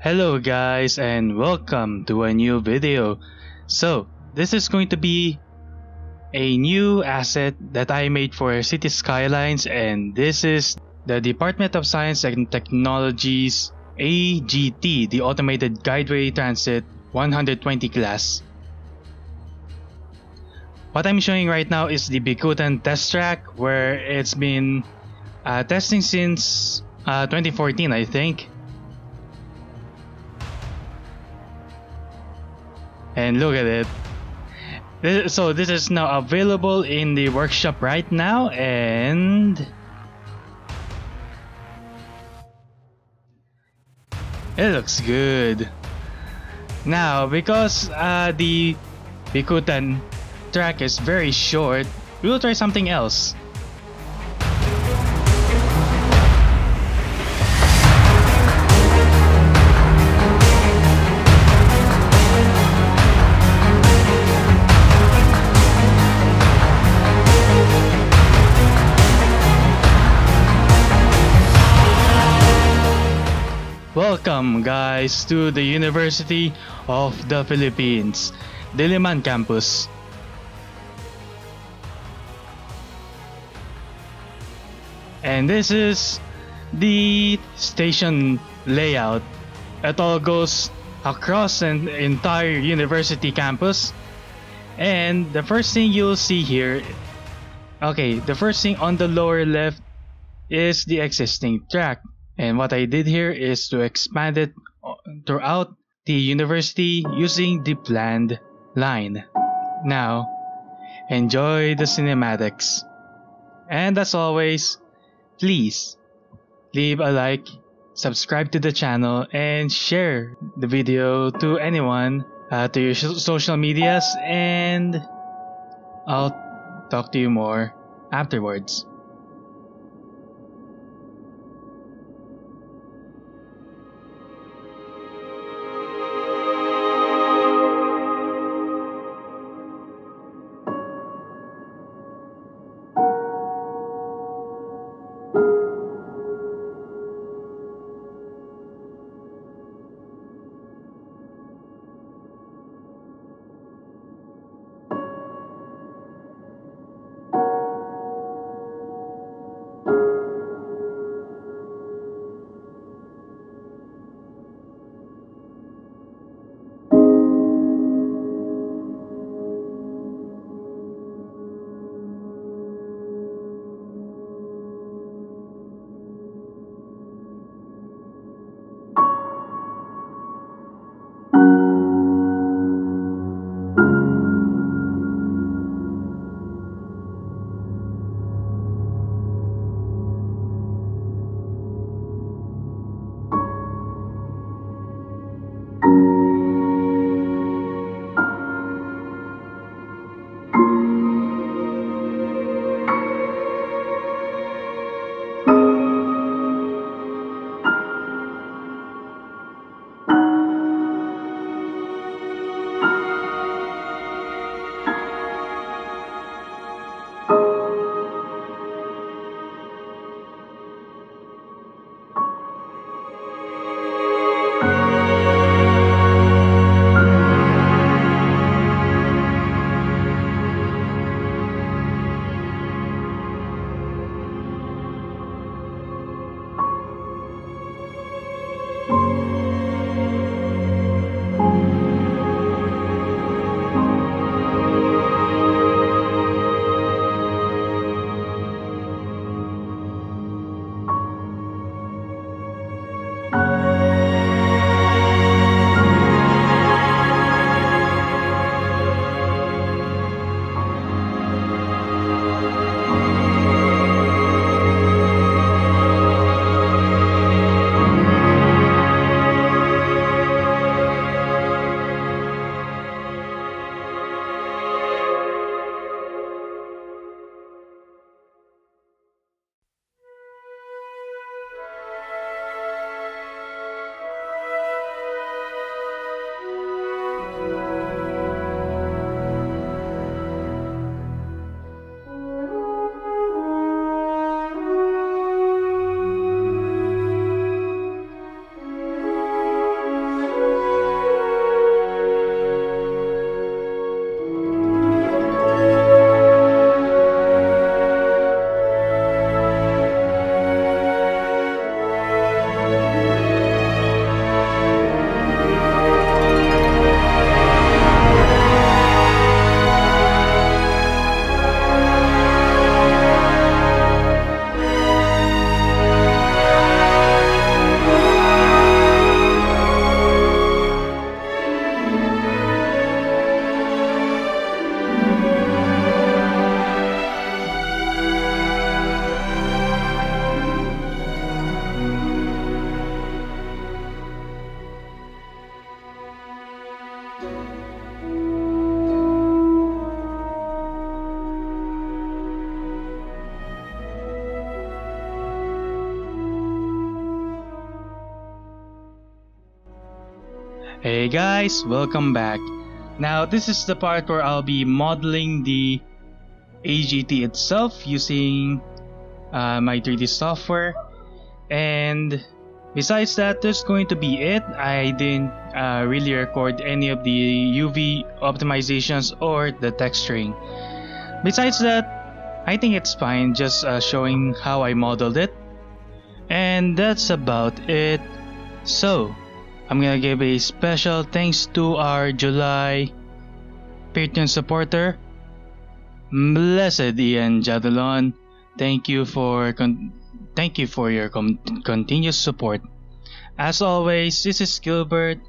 Hello guys and welcome to a new video. So, this is going to be a new asset that I made for City Skylines and this is the Department of Science and Technology's AGT, the Automated Guideway Transit 120 class. What I'm showing right now is the Bicutan test track where it's been uh, testing since uh, 2014 I think and look at it. This, so this is now available in the workshop right now and it looks good. Now because uh, the Bicutan track is very short we will try something else Welcome guys to the University of the Philippines, Diliman campus. And this is the station layout. It all goes across an entire university campus. And the first thing you'll see here, okay, the first thing on the lower left is the existing track. And what I did here is to expand it throughout the university using the planned line. Now, enjoy the cinematics. And as always, please leave a like, subscribe to the channel, and share the video to anyone, uh, to your social medias, and I'll talk to you more afterwards. Hey guys, welcome back. Now this is the part where I'll be modeling the AGT itself using uh, my 3D software and besides that that's going to be it. I didn't uh, really record any of the UV optimizations or the texturing. Besides that, I think it's fine just uh, showing how I modeled it. And that's about it. So, I'm gonna give a special thanks to our July Patreon supporter, Blessed Ian Jadalon. Thank you for con- thank you for your com- continuous support. As always, this is Gilbert.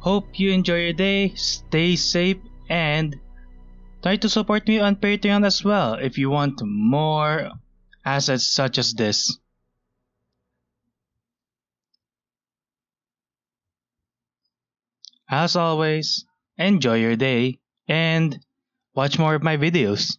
Hope you enjoy your day, stay safe, and try to support me on Patreon as well if you want more assets such as this. As always, enjoy your day and watch more of my videos.